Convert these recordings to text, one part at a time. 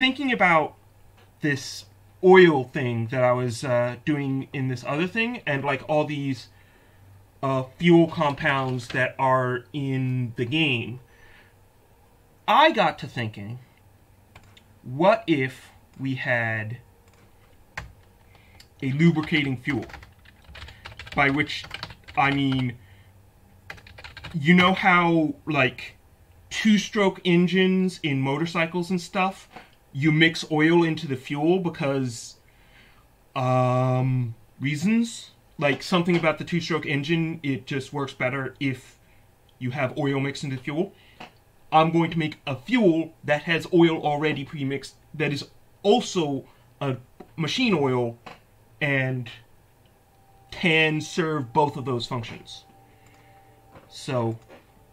thinking about this oil thing that I was uh, doing in this other thing, and like all these uh, fuel compounds that are in the game, I got to thinking, what if we had a lubricating fuel? By which I mean, you know how, like, two-stroke engines in motorcycles and stuff, you mix oil into the fuel because, um, reasons? Like, something about the two-stroke engine, it just works better if you have oil mixed into fuel. I'm going to make a fuel that has oil already pre-mixed that is also a machine oil and can serve both of those functions. So,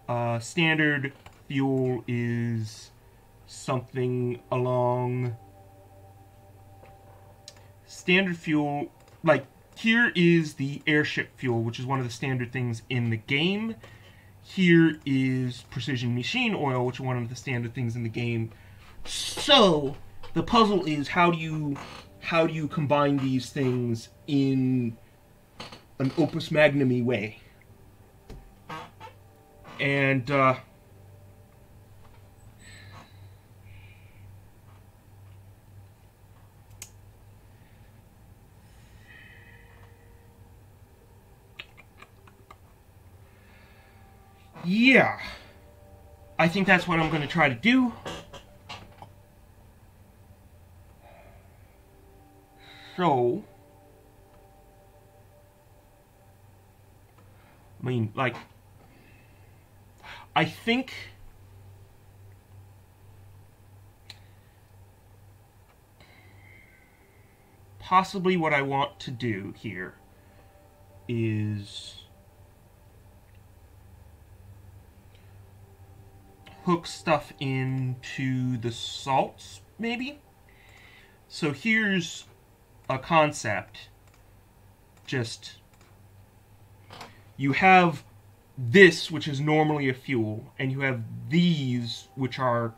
uh, standard fuel is something along standard fuel like here is the airship fuel which is one of the standard things in the game. Here is precision machine oil which is one of the standard things in the game. So the puzzle is how do you how do you combine these things in an opus magnum way? And uh, yeah, I think that's what I'm going to try to do. So, I mean, like, I think possibly what I want to do here is hook stuff into the salts, maybe? So here's a concept. Just, you have this, which is normally a fuel, and you have these, which are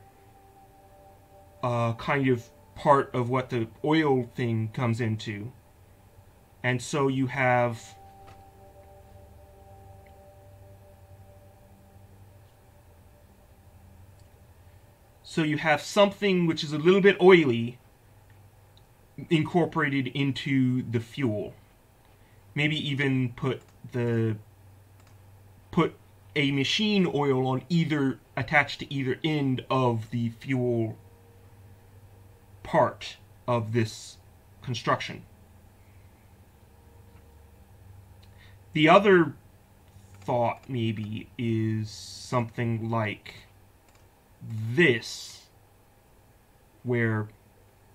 uh, kind of part of what the oil thing comes into. And so you have So you have something which is a little bit oily incorporated into the fuel. Maybe even put the put a machine oil on either attached to either end of the fuel part of this construction. The other thought maybe is something like this, where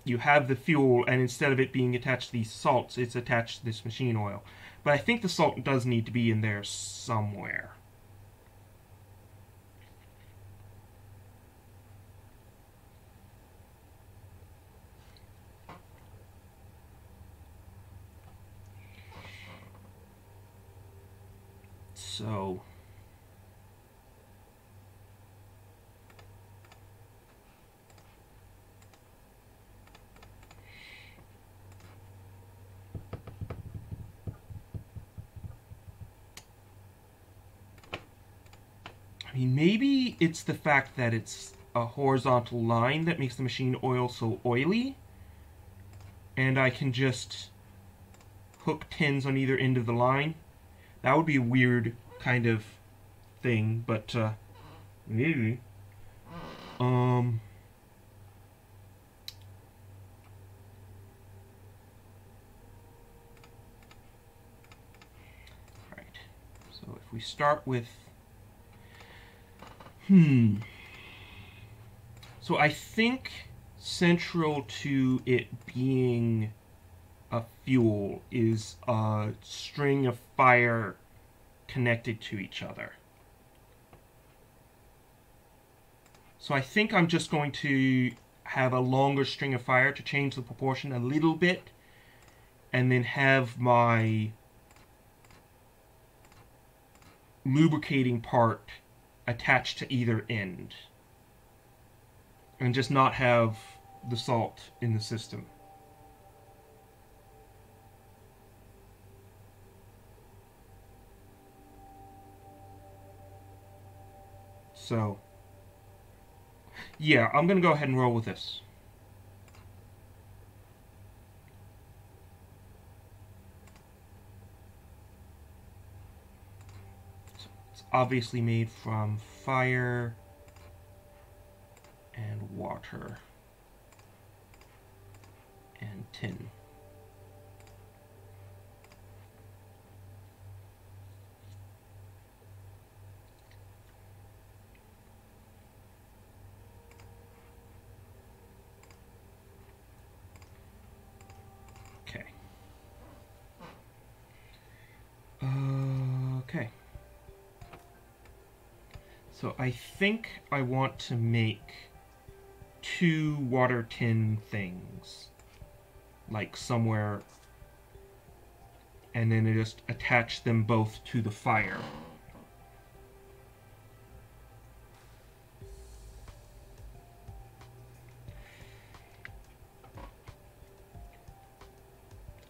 you have the fuel, and instead of it being attached to these salts, it's attached to this machine oil. But I think the salt does need to be in there somewhere. So... I mean, maybe it's the fact that it's a horizontal line that makes the machine oil so oily. And I can just hook tins on either end of the line. That would be a weird kind of thing, but uh, maybe. Um... Alright, so if we start with Hmm. So I think central to it being a fuel is a string of fire connected to each other. So I think I'm just going to have a longer string of fire to change the proportion a little bit and then have my lubricating part attached to either end. And just not have the salt in the system. So, yeah, I'm going to go ahead and roll with this. Obviously made from fire and water and tin. Okay. Okay. So I think I want to make two water tin things like somewhere and then I just attach them both to the fire.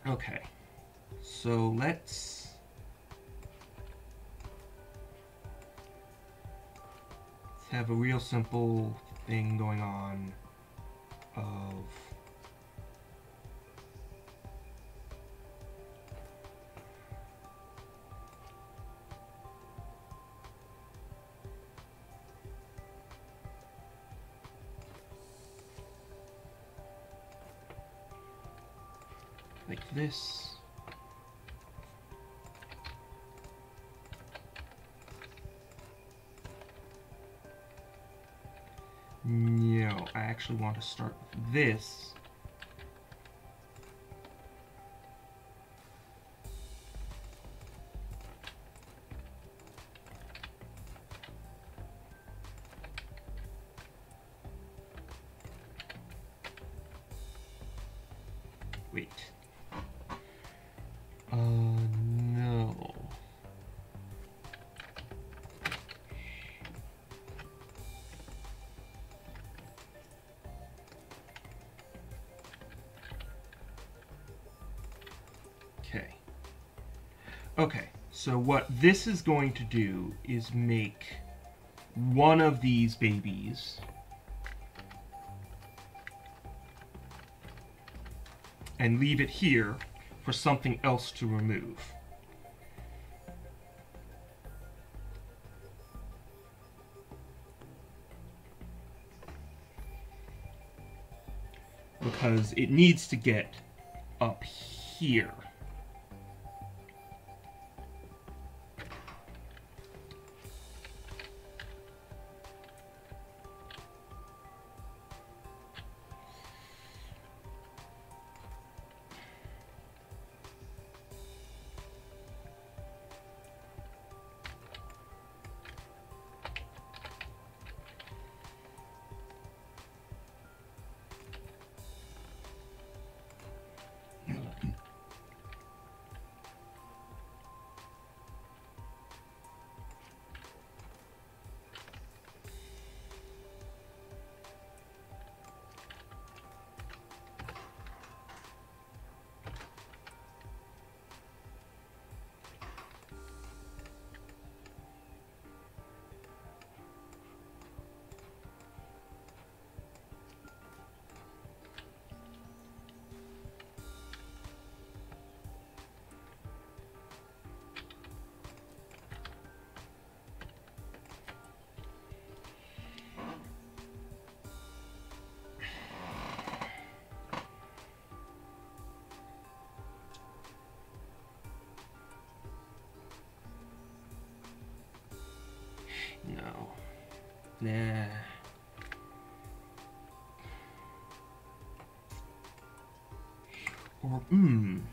Okay, so let's have a real simple thing going on of like this. Actually want to start with this. Wait. Uh, Okay, so what this is going to do is make one of these babies and leave it here for something else to remove. Because it needs to get up here. ね。えうん。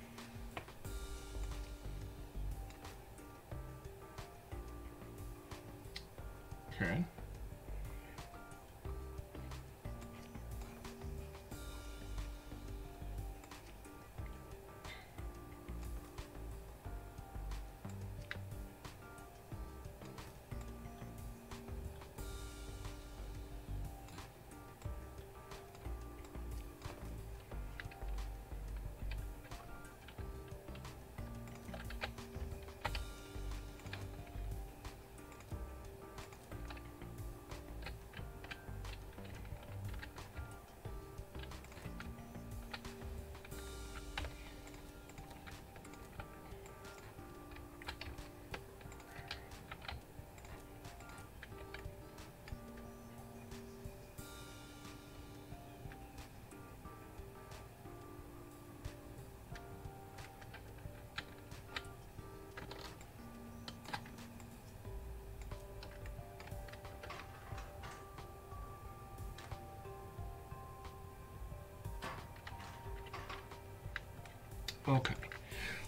Okay.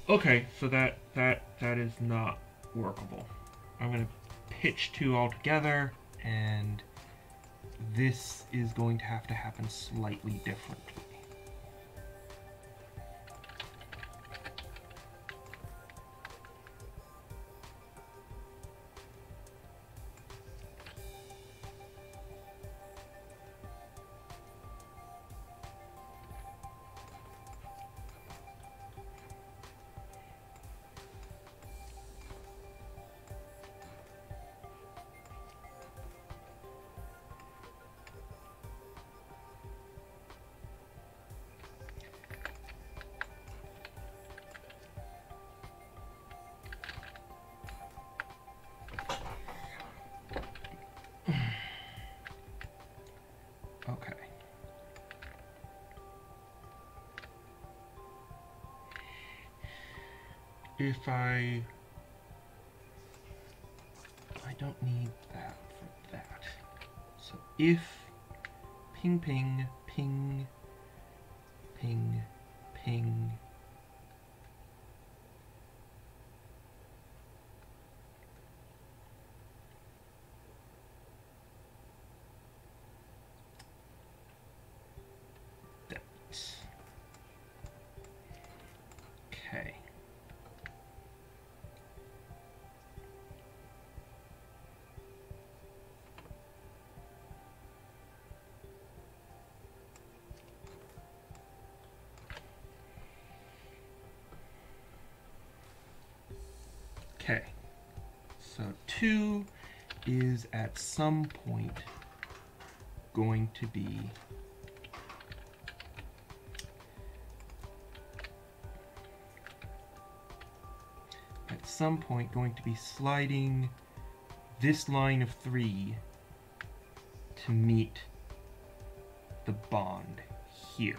Okay, so that that that is not workable. I'm gonna pitch two all together, and this is going to have to happen slightly differently. If I... I don't need that for that. So if ping ping ping Okay. So 2 is at some point going to be at some point going to be sliding this line of 3 to meet the bond here.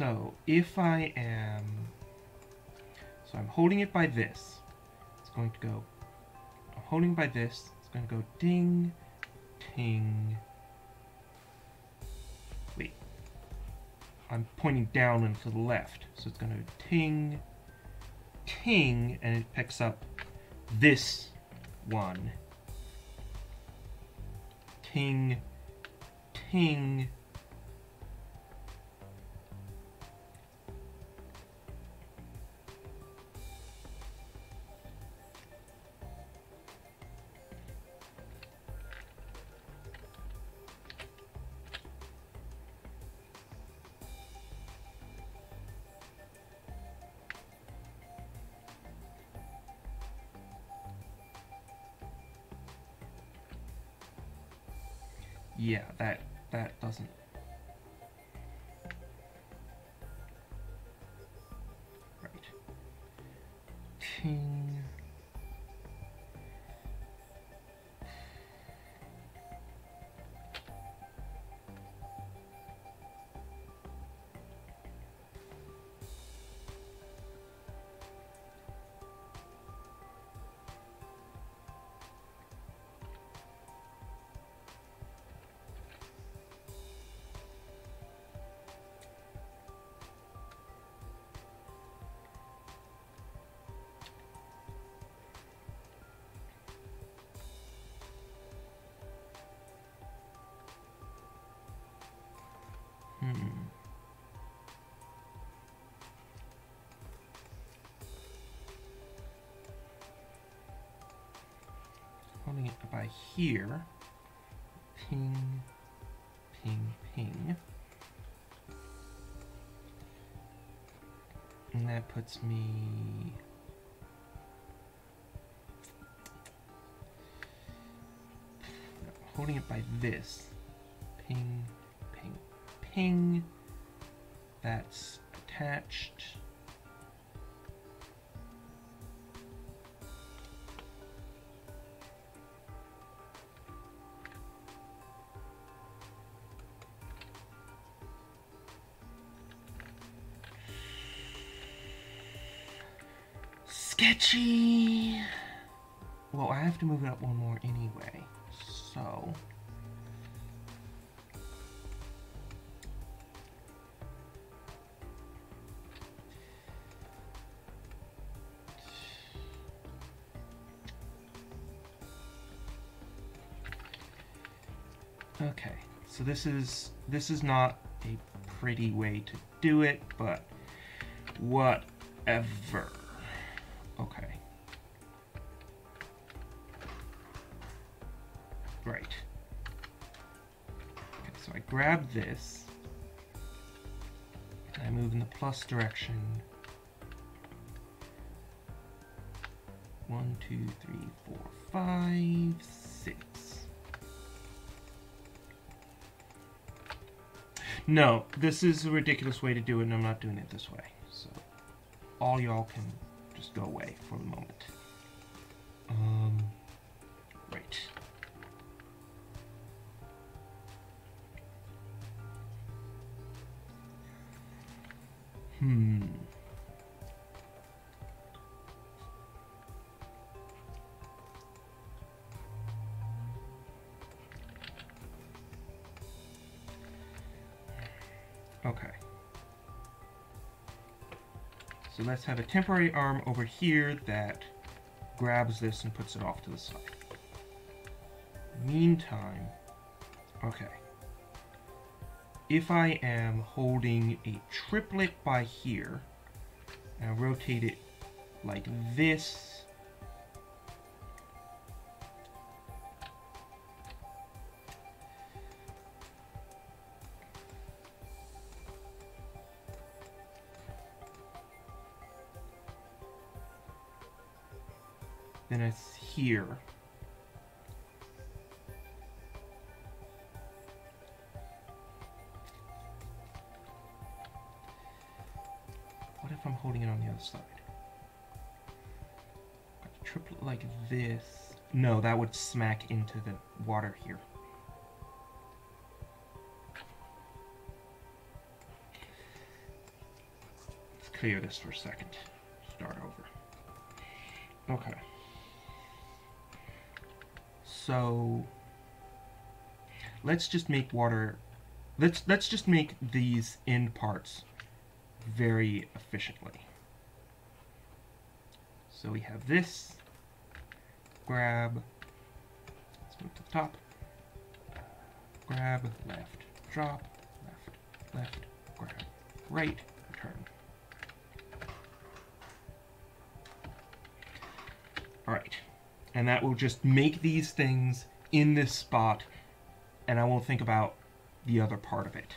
So if I am, so I'm holding it by this, it's going to go, I'm holding by this, it's going to go ding, ting, wait, I'm pointing down and to the left, so it's going to ting, ting, and it picks up this one, ting, ting, Yeah, that that doesn't. Hmm. Holding it by here. Ping, ping, ping. And that puts me... Holding it by this. Ping, ping, ping that's attached. Sketchy! Well, I have to move it up one more anyway, so... so this is this is not a pretty way to do it, but whatever. Okay. Right. Okay, so I grab this, and I move in the plus direction. One, two, three, four, five, No, this is a ridiculous way to do it, and I'm not doing it this way. So, all y'all can just go away for the moment. Um, right. Hmm. Okay. So let's have a temporary arm over here that grabs this and puts it off to the side. Meantime, okay. If I am holding a triplet by here, and I rotate it like this, then it's here. What if I'm holding it on the other side? Triplet like this. No, that would smack into the water here. Let's clear this for a second. Start over. Okay. So let's just make water let's let's just make these end parts very efficiently. So we have this grab let's move to the top grab left drop left left grab right return all right and that will just make these things in this spot and I won't think about the other part of it.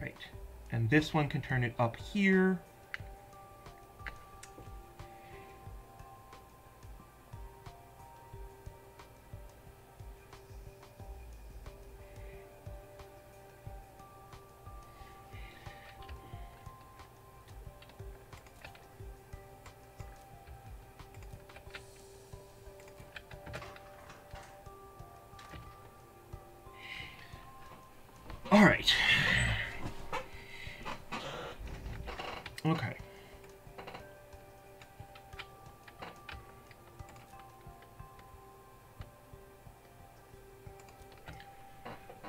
Right, and this one can turn it up here. All right. Okay.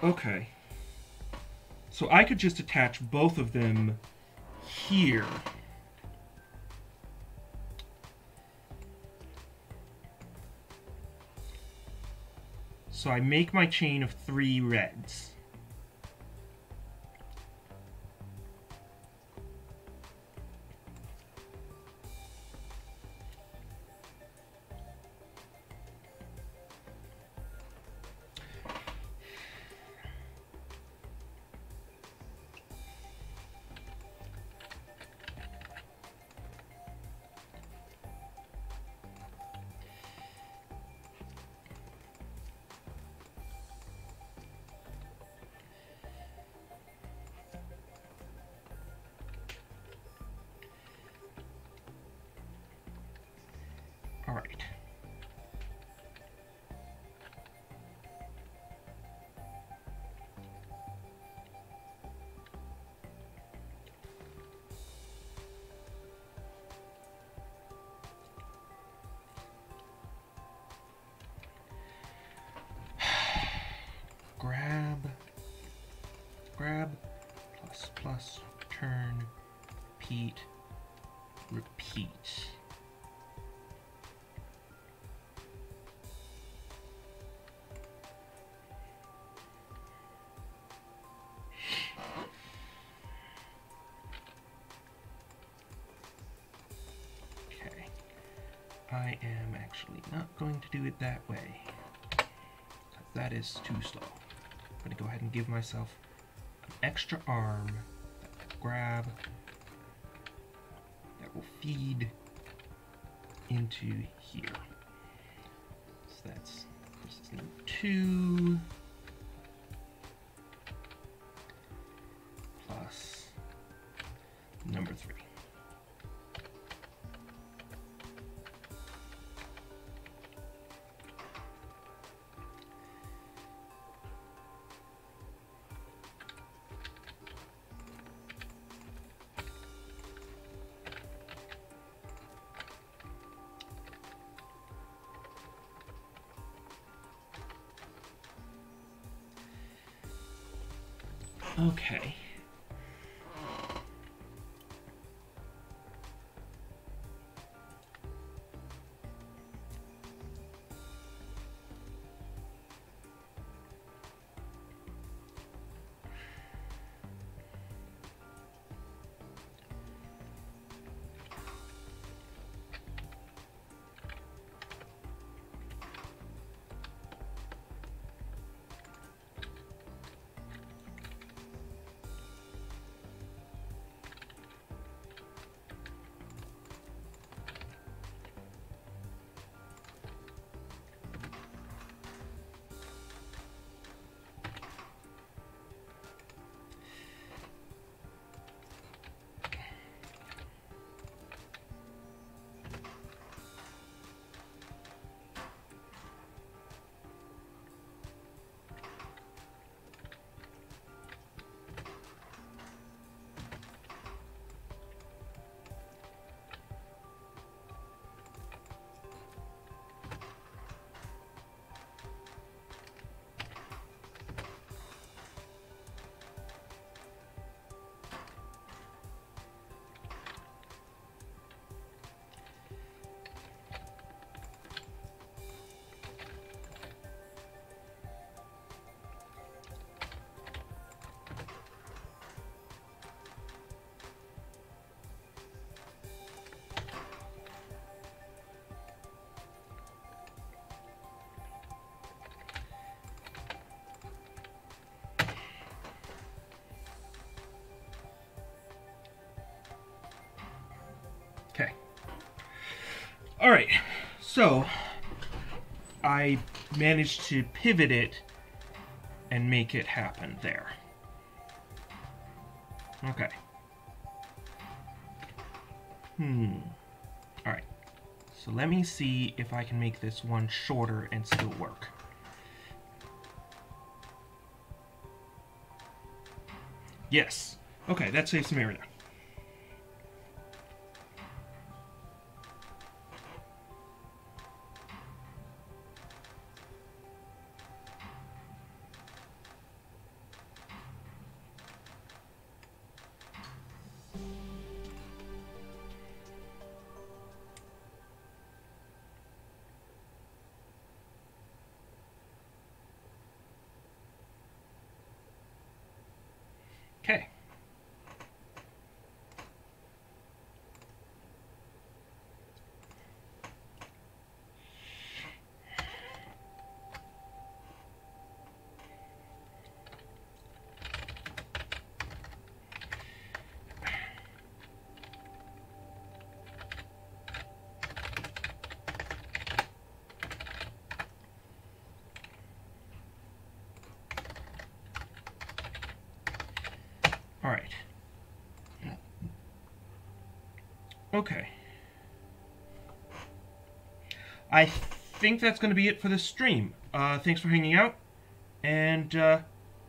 Okay. So I could just attach both of them here. So I make my chain of three reds. Repeat, repeat. Okay. I am actually not going to do it that way. That is too slow. I'm going to go ahead and give myself an extra arm grab, that will feed into here. So that's, this is number two. Plus number three. Okay. All right. So I managed to pivot it and make it happen there. Okay. Hmm. All right. So let me see if I can make this one shorter and still work. Yes. Okay, that saves some area. Okay. All right. Okay. I think that's going to be it for this stream. Uh, thanks for hanging out, and uh,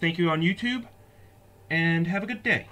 thank you on YouTube, and have a good day.